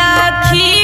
daqui.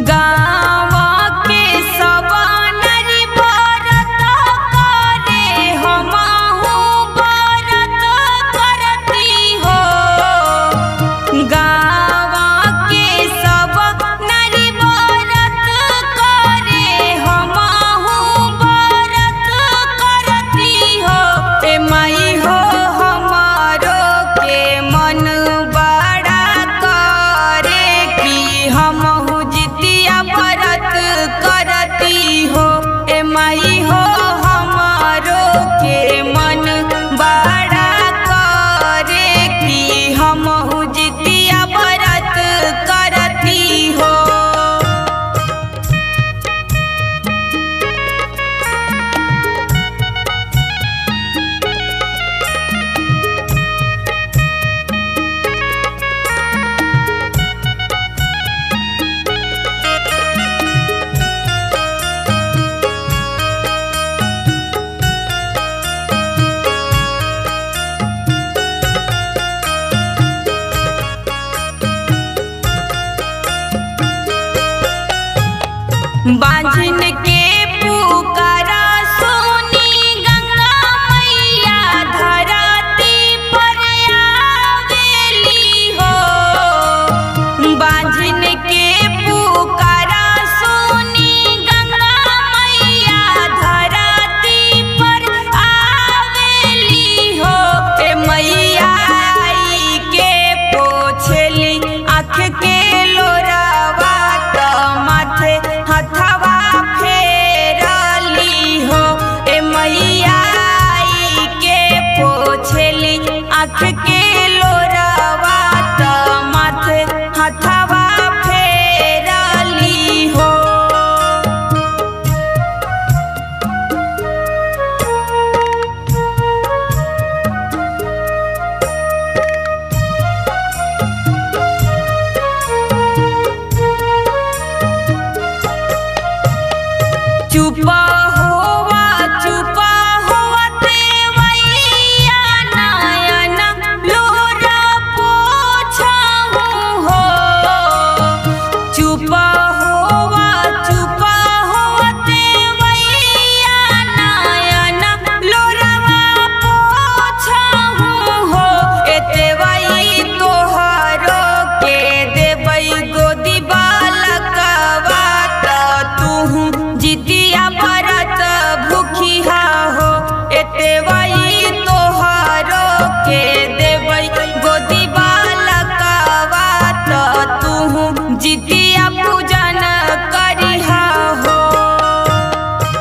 God. Maria. chupa